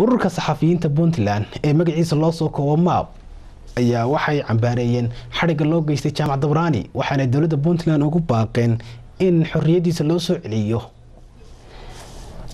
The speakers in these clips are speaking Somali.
ururka saxafiyiinta puntland ee magaciisa loo soo koobo maab ayaa waxay cambaareeyeen xadhigga loo geystay jaamac dabraani waxaana dowladda puntland ugu baaqeen in xorriyadiisa loo soo celiyo.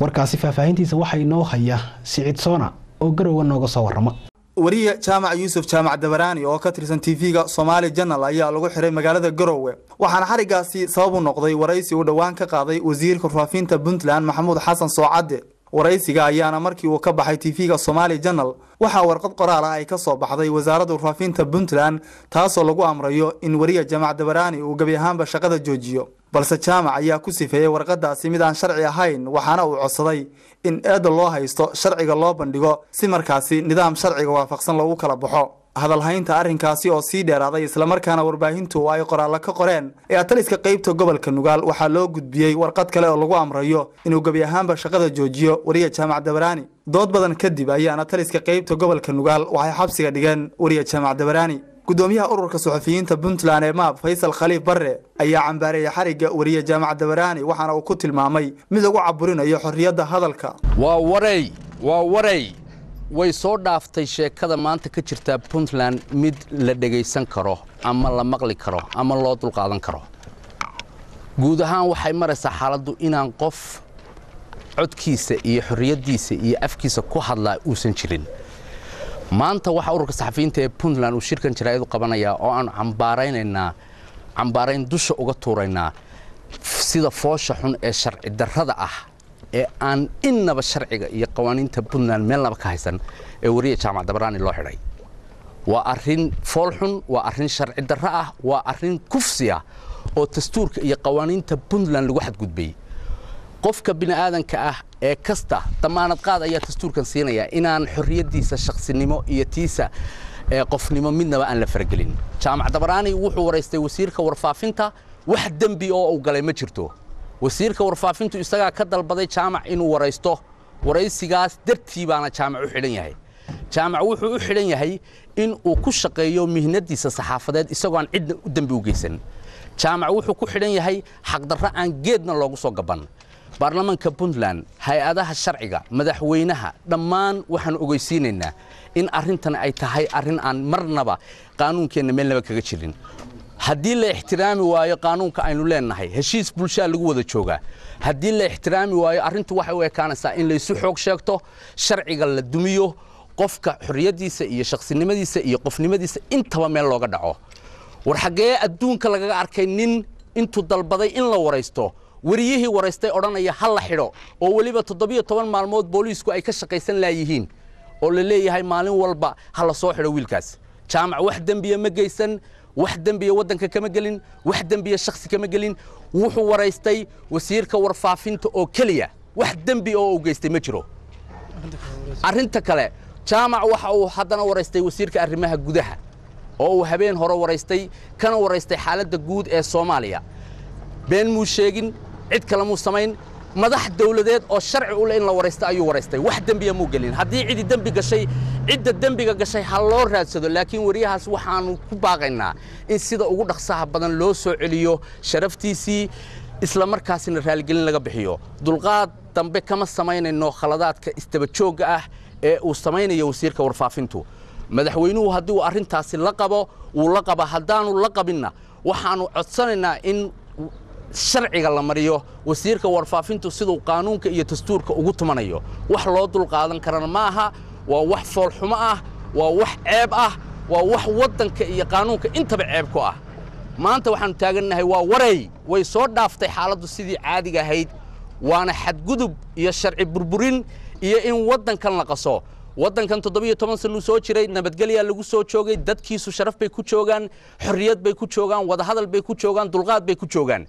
Warkaasi faahfaahintiisa waxaa inoo haya siciid soona oo garowa nooga soo warama wariye jaamac yuusuf jaamac dabaraani oo ka tirsan tv-ga somaali janal ayaa lagu xiray magaalada garowe waxaana xadhiggaasi sabab u noqday waraysi uu dhowaan ka qaaday wasiirka warfaafinta puntland maxamuud xasan soocadde waraysiga ayaana markii uu ka baxay tv-ga somaali janal waxaa warqad qoraal ah ay ka soo baxday wasaaradda warfaafinta puntland taasoo lagu amrayo in wariye jaamac dabaraani uu gebi ahaanba shaqada joojiyo. Balse jaamac ayaa ku sifeeyey warqadaasi mid aan sharci ahayn waxaana uu codsaday in eedda loo haysto sharciga loo bandhigo si markaasi nidaam sharciga waafaqsan loogu kala baxo hadalhaynta arrinkaasi oo sii dheeraaday islamarkaana warbaahintu ay qoraallo ka qoreen ee ataliska qaybta gobolka nugaal waxaa loo gudbiyey warqad kale oo lagu amrayo inuu gebi ahaanba shaqada joojiyo wariye jaamac dabaraani dood badan kadib ayaana taliska qaybta gobolka nugaal waxay xabsiga dhigeen wariye jaamac dabaraani gudoomiyaha ururka suxufiyiinta puntland ee maab faysal khaliif barre ayaa cambaareeyay xarigga wariye jaamac dabaraani waxaana uu ku tilmaamay mid lagu caburinayo xorriyadda hadalka. Waa warey waa warey way soo dhaaftay sheekada maanta ka jirta puntland mid la dhegaysan karo ama la maqli karo ama loo dulqaadan karo. Guud ahaan waxay maraysaa xaaladdu inaan qof codkiisa iyo xorriyaddiisa iyo afkiisa ku hadlaa uusan jirin. Maanta waxaa ururka saxafiyiinta ee puntland uu shirkan jaraa'id qabanayaa oo aan cambaaraynaynaa cambaarayn dusha uga tuuraynaa sida foosha xun ee sharci darrada ah ee aan innaba sharciga iyo qawaaniinta puntland meelnaba ka haysan ee wariya jaamac dabraani loo xidhay waa arrin foolxun waa arrin sharci darro ah waa arrin kufsi ah oo dastuurka iyo qawaaniinta puntland lagu xadgudbay. Qofka bini'aadanka ah ee kasta damaanad qaad ayaa dastuurkan siinaya inaan xorriyaddiisa shaqsinimo iyo tiisa qofnimo midnaba aan la faragelin. Jaamac dabraani wuxuu waraystay wasiirka warfaafinta wax dembi oo uu galay ma jirto wasiirka warfaafintu isagaa ka dalbaday jaamac inuu waraysto. Waraysigaas dartii baana jaamac u xidhan yahay. Jaamac wuxuu u xidhan yahay in uu ku shaqeeyo mihnadiisa saxaafadeed isagoo aan cidna u dembi u geysan. Jaamac wuxuu ku xidhan yahay xaqdarro aan geedna loogu soo gaban baarlamaanka puntland hay'adaha sharciga madaxweynaha dhammaan waxaan ogeysiinaynaa in arrintan ay tahay arrin aan marnaba qaanuunkeenna meelnaba kaga jirin haddii la ixtiraami waayo qaanuunka aynu leennahay heshiis bulshaa lagu wada joogaa. Haddii la ixtiraami waayo arrintu waxay u ekaanaysaa in laysu xoog sheegto sharciga la dumiyo qofka xorriyaddiisa iyo shaqsinimadiisa iyo qofnimadiisa intaba meel looga dhaco. War xaggee adduunka lagaga arkay nin intuu dalbaday in la waraysto wariyihii waraystay odhanaya ha la xidho oo weliba toddobiyo toban maalmood booliisku ay ka shaqaysan laayihiin oo la leeyahay maalin walba ha la soo xidho wiilkaas. Jaamac wax dembiya ma geysan wax dembiya waddanka kama gelin wax dembiya shakhsi kama gelin wuxuu waraystay wasiirka warfaafinta oo keliya. Wax dembi oo uu geystay ma jiro. Arrinta kale jaamac waxa uu haddana waraystay wasiirka arrimaha gudaha oo uu habeen hore waraystay kana waraystay xaaladda guud ee soomaaliya. Been muu sheegin cid kale muu samayn madax dawladeed oo sharci u leh in la waraysta ayuu waraystay. Wax dembiya muu gelin. Haddii cidi dembi gashay cidda dembiga gashay ha loo raadsado laakiin wariyahaas waxaannu ku baaqaynaa in sida ugu dhaqsaha badan loo soo celiyo sharaftiisii isla markaasina raaligelin laga bixiyo. Dulqaad dambe kama samaynayno khaladaadka istabajoogga ah ee uu samaynayo wasiirka warfaafintu. Madaxweynuhu haddii uu arrintaasi la qabo wuu la qaba haddaanu la qabinna waxaannu codsanaynaa in sharciga la mariyo wasiirka warfaafintu siduu qaanuunka iyo dastuurka ugu tumanayo. Wax loo dulqaadan karana ma aha waa wax foolxumo ah waa wax ceeb ah waa wax waddanka iyo qaanuunka intaba ceeb ku ah. Maanta waxaannu taagannahay waa warey way soo dhaaftay xaaladdu sidii caadiga ahayd waana xadgudub iyo sharci burburin iyo in waddankan la qaso. Waddankan toddobiyo toban sanuu soo jiray nabadgelyaa lagu soo joogay dadkiisu sharaf bay ku joogaan xorriyad bay ku joogaan wadahadal bay ku joogaan dulqaad bay ku joogaan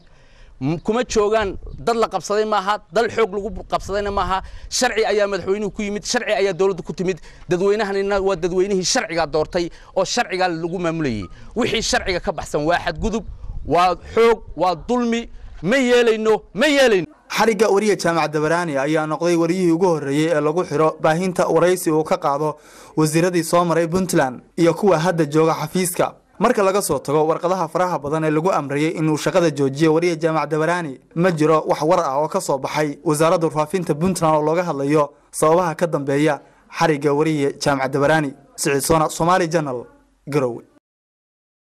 kuma joogaan dad la qabsaday maaha dal xoog lagu qabsadayna maaha sharci ayaa madaxweynuhu ku yimid sharci ayaa dowladdu ku timid dadweynahanina waa dadweynihii sharcigaa doortay oo sharcigaa lagu maamulayey wixii sharciga ka baxsan waa xadgudub waa xoog waa dulmi ma yeelayno ma yeelayno. Xarigga wariye jaamac dabaraani ayaa noqday wariyihii ugu horreeyey ee lagu xidho baahinta waraysi uu ka qaado wasiiradii soo maray puntland iyo kuwa hadda jooga xafiiska marka laga soo tago warqadaha faraha badan ee lagu amrayey inuu shaqada joojiyo wariye jaamac dabaraani ma jiro wax war ah oo ka soo baxay wasaaradda warfaafinta puntland oo looga hadlayo sababaha ka dambeeya xarigga wariye jaamac dabaraani siciid soona somaali garowe